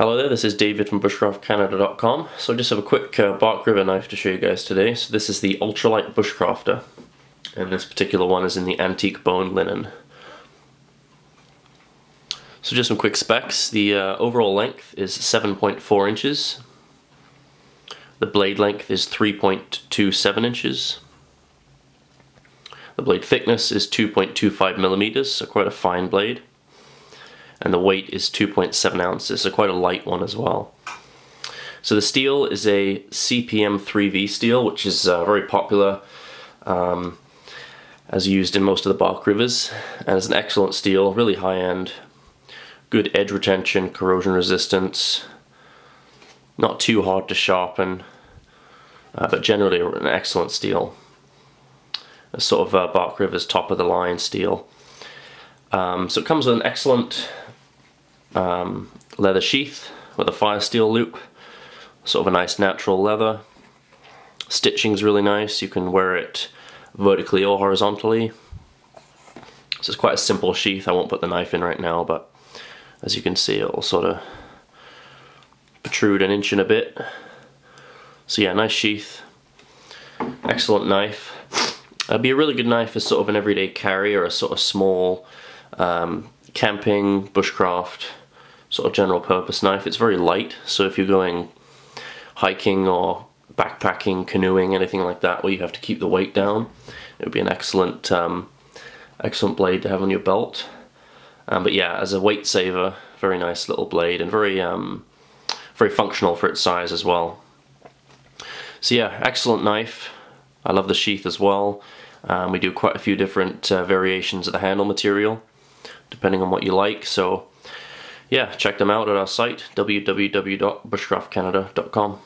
Hello there, this is David from bushcraftcanada.com. So I just have a quick uh, bark river knife to show you guys today. So this is the Ultralite Bushcrafter, and this particular one is in the antique bone linen. So just some quick specs. The uh, overall length is 7.4 inches. The blade length is 3.27 inches. The blade thickness is 2.25 millimeters, so quite a fine blade and the weight is 2.7 ounces, so quite a light one as well. So the steel is a CPM 3V steel, which is uh, very popular um, as used in most of the bark rivers, and it's an excellent steel, really high end, good edge retention, corrosion resistance, not too hard to sharpen, uh, but generally an excellent steel. A sort of uh, Bark River's top of the line steel. Um, so it comes with an excellent um, leather sheath with a fire steel loop, sort of a nice natural leather. Stitching's really nice, you can wear it vertically or horizontally. So it's quite a simple sheath, I won't put the knife in right now, but as you can see it'll sort of protrude an inch and a bit. So yeah, nice sheath, excellent knife. It'd be a really good knife as sort of an everyday carry or a sort of small um, camping, bushcraft, sort of general purpose knife. It's very light, so if you're going hiking or backpacking, canoeing, anything like that, where you have to keep the weight down, it would be an excellent, um, excellent blade to have on your belt. Um, but yeah, as a weight saver, very nice little blade and very, um, very functional for its size as well. So yeah, excellent knife. I love the sheath as well. Um, we do quite a few different uh, variations of the handle material depending on what you like. So yeah, check them out at our site, www.bushcraftcanada.com.